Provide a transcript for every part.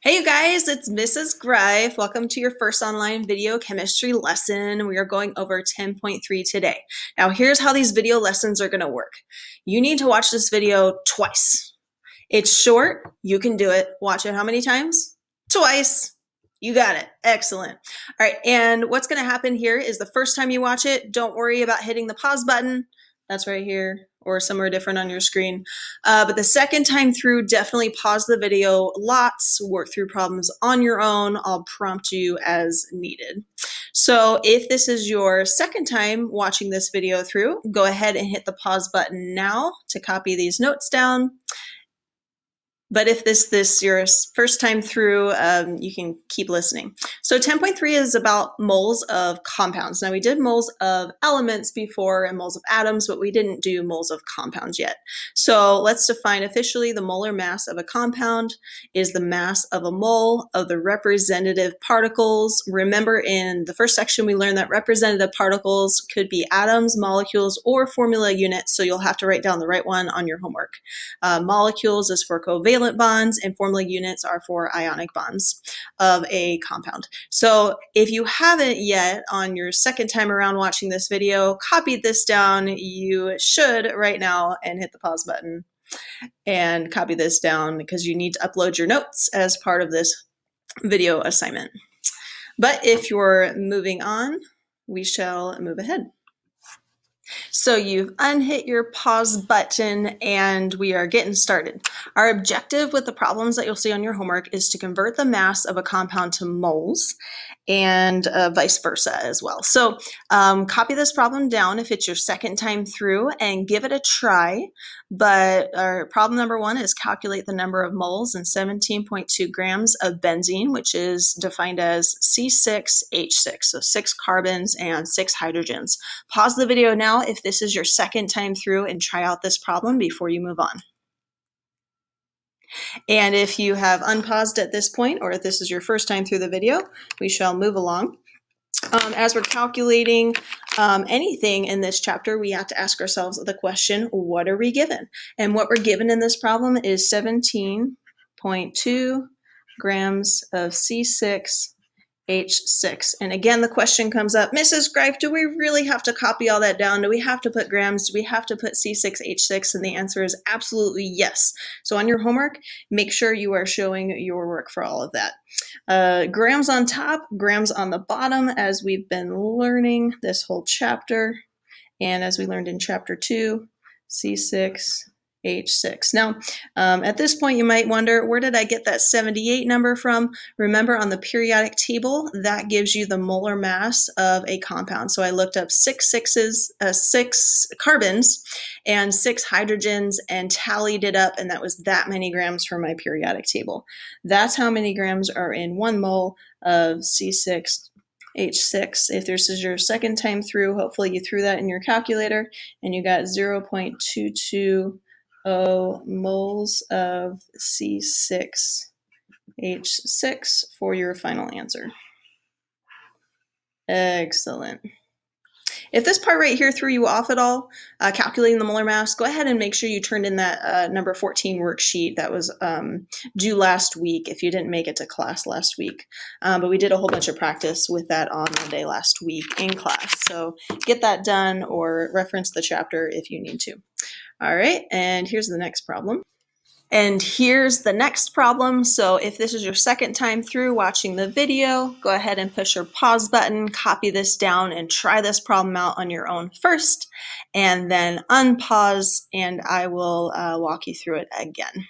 Hey you guys, it's Mrs. Greif. Welcome to your first online video chemistry lesson. We are going over 10.3 today. Now here's how these video lessons are gonna work. You need to watch this video twice. It's short, you can do it. Watch it how many times? Twice. You got it. Excellent. All right, and what's gonna happen here is the first time you watch it, don't worry about hitting the pause button. That's right here or somewhere different on your screen. Uh, but the second time through, definitely pause the video lots, work through problems on your own. I'll prompt you as needed. So if this is your second time watching this video through, go ahead and hit the pause button now to copy these notes down. But if this this your first time through, um, you can keep listening. So 10.3 is about moles of compounds. Now we did moles of elements before and moles of atoms, but we didn't do moles of compounds yet. So let's define officially the molar mass of a compound is the mass of a mole of the representative particles. Remember in the first section we learned that representative particles could be atoms, molecules, or formula units. So you'll have to write down the right one on your homework. Uh, molecules is for covalent covalent bonds and formula units are for ionic bonds of a compound. So if you haven't yet on your second time around watching this video, copied this down, you should right now and hit the pause button and copy this down because you need to upload your notes as part of this video assignment. But if you're moving on, we shall move ahead. So you've unhit your pause button and we are getting started. Our objective with the problems that you'll see on your homework is to convert the mass of a compound to moles and uh, vice versa as well. So um, copy this problem down if it's your second time through and give it a try. But our problem number one is calculate the number of moles in 17.2 grams of benzene, which is defined as C6H6, so six carbons and six hydrogens. Pause the video now if this is your second time through and try out this problem before you move on. And if you have unpaused at this point, or if this is your first time through the video, we shall move along. Um, as we're calculating um, anything in this chapter, we have to ask ourselves the question, what are we given? And what we're given in this problem is 17.2 grams of C6 H6. And again, the question comes up, Mrs. Greif, do we really have to copy all that down? Do we have to put grams? Do we have to put C6H6? And the answer is absolutely yes. So on your homework, make sure you are showing your work for all of that. Uh, grams on top, grams on the bottom, as we've been learning this whole chapter. And as we learned in chapter two, C6, H6. Now, um, at this point, you might wonder, where did I get that 78 number from? Remember on the periodic table, that gives you the molar mass of a compound. So I looked up six sixes, uh, six carbons and six hydrogens and tallied it up, and that was that many grams for my periodic table. That's how many grams are in one mole of C6 H6. If this is your second time through, hopefully you threw that in your calculator and you got 0.22 0 moles of C6H6 for your final answer. Excellent. If this part right here threw you off at all, uh, calculating the molar mass, go ahead and make sure you turned in that uh, number 14 worksheet that was um, due last week if you didn't make it to class last week. Um, but we did a whole bunch of practice with that on Monday last week in class. So get that done or reference the chapter if you need to. All right, and here's the next problem. And here's the next problem. So if this is your second time through watching the video, go ahead and push your pause button, copy this down, and try this problem out on your own first, and then unpause, and I will uh, walk you through it again.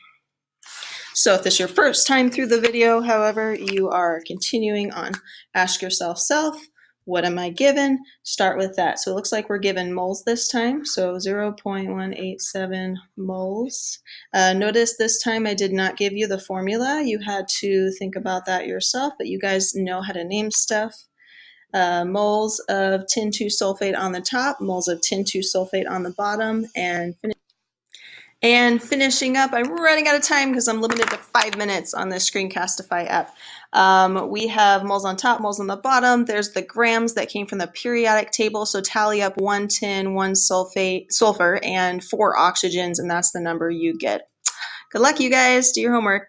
So if this is your first time through the video, however, you are continuing on, ask yourself self, what am I given? Start with that. So it looks like we're given moles this time. So 0.187 moles. Uh, notice this time I did not give you the formula. You had to think about that yourself, but you guys know how to name stuff. Uh, moles of tin 2 sulfate on the top, moles of tin 2 sulfate on the bottom, and finish. And finishing up, I'm running out of time because I'm limited to five minutes on the Screencastify app. Um, we have moles on top, moles on the bottom. There's the grams that came from the periodic table. So tally up one tin, one sulfate, sulfur, and four oxygens, and that's the number you get. Good luck, you guys. Do your homework.